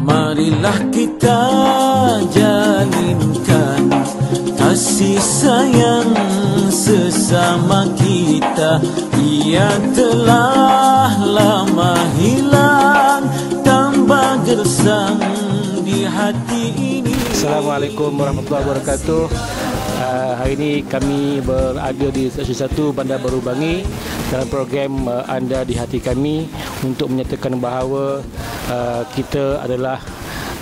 Marilah kita jalinkan kasih sayang sesama kita Ia telah lama hilang tambah gersang di hati ini Assalamualaikum warahmatullahi wabarakatuh. Uh, hari ini kami berada di stesen 1 Bandar Baru Bangi dalam program uh, Anda di Hati Kami untuk menyatakan bahawa uh, kita adalah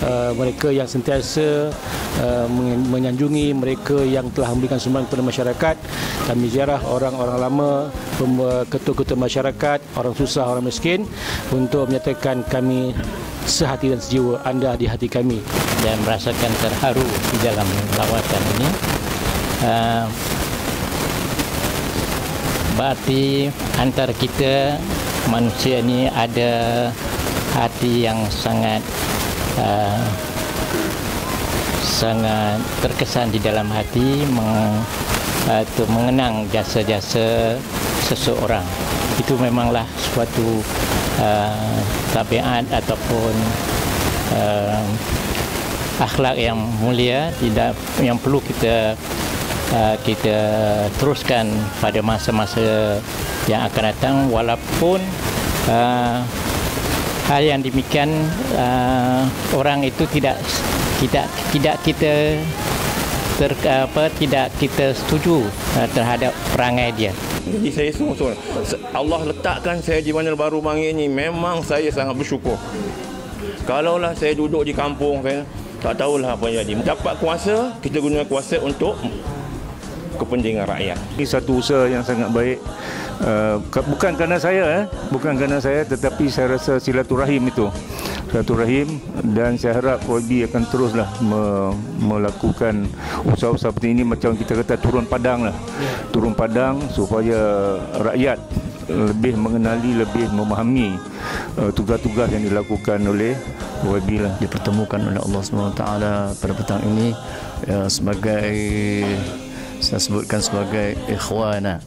uh, mereka yang sentiasa uh, menyanjungi mereka yang telah memberikan sumbangan kepada masyarakat. Kami ziarah orang-orang lama, ketua-ketua masyarakat, orang susah, orang miskin untuk menyatakan kami sehati dan sejiwa anda di hati kami dan merasakan terharu di dalam lawatan ini. Uh, berarti antara kita manusia ini ada hati yang sangat uh, sangat terkesan di dalam hati meng, uh, itu mengenang jasa-jasa seseorang. Itu memanglah suatu uh, tabiat ataupun uh, akhlak yang mulia tidak yang perlu kita uh, kita teruskan pada masa-masa yang akan datang walaupun uh, hal yang demikian uh, orang itu tidak tidak tidak kita ter, apa tidak kita setuju uh, terhadap perangai dia. Jadi saya sungguh-sungguh Allah letakkan saya di mana baru bangi ini Memang saya sangat bersyukur. Kalaulah saya duduk di kampung saya Tak tahulah apa yang jadi. Dapat kuasa Kita guna kuasa untuk Kepentingan rakyat. Ini satu usaha yang sangat baik. Uh, bukan kerana saya eh, bukan kerana saya tetapi saya rasa silaturahim itu. Silaturahim dan saya harap YB akan teruslah me, melakukan usaha-usaha seperti ini macam kita kata turun padang lah. Turun padang supaya rakyat lebih mengenali lebih memahami uh, tugas-tugas yang dilakukan oleh YB lah. Dipertemukan oleh Allah SWT pada petang ini uh, sebagai saya sebutkan sebagai ikhwana.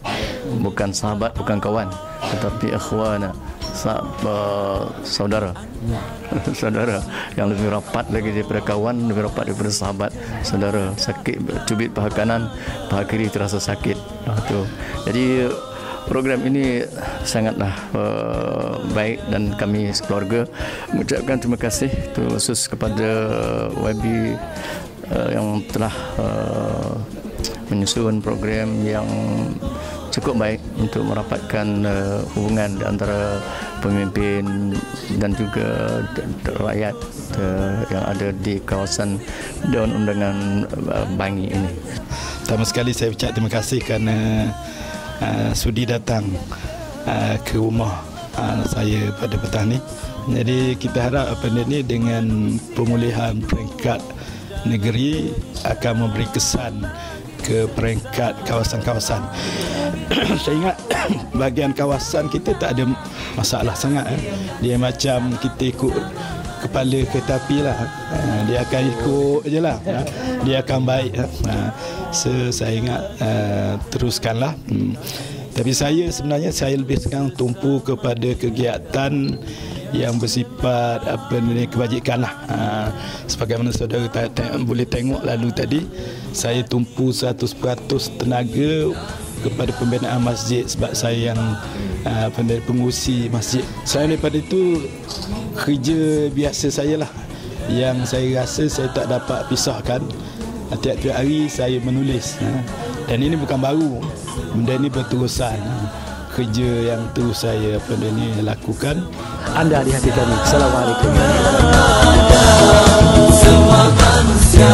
Bukan sahabat bukan kawan. Tetapi ikhwana. Uh, saudara. Saudara yang lebih rapat lagi daripada kawan lebih rapat daripada sahabat. Saudara sakit cubit paha kanan paha kiri terasa sakit. Nah, tu. jadi program ini sangatlah uh, baik dan kami sekeluarga mengucapkan terima kasih khusus kepada YB uh, yang telah uh, menyusun program yang cukup baik untuk merapatkan uh, hubungan antara pemimpin dan juga rakyat uh, yang ada di kawasan Dewan Undangan uh, Bangi ini. Pertama sekali saya ucap terima kasih kerana uh, sudi datang uh, ke rumah uh, saya pada petang ini. Jadi kita harap apa ini dengan pemulihan peringkat negeri akan memberi kesan ke peringkat kawasan-kawasan. Saya ingat bahagian kawasan kita tak ada masalah sangat. Eh. Dia macam kita ikut kepala kereta api lah. Dia akan ikut je lah. Dia akan baik. So, saya ingat teruskanlah. Hmm. Tapi saya sebenarnya saya lebih sekarang tumpu kepada kegiatan yang bersifat apa ni kebajikan lah. Ha, sebagaimana saudara ta- ta- boleh tengok lalu tadi saya tumpu 100% tenaga kepada pembinaan masjid sebab saya yang uh, pengurusi masjid. Selain daripada itu kerja biasa saya lah yang saya rasa saya tak dapat pisahkan tiap-tiap hari saya menulis ha. dan ini bukan baru benda ini berterusan ha kerja yang tu saya apa ni lakukan. Anda di hati kami. Assalamualaikum. Semua manusia.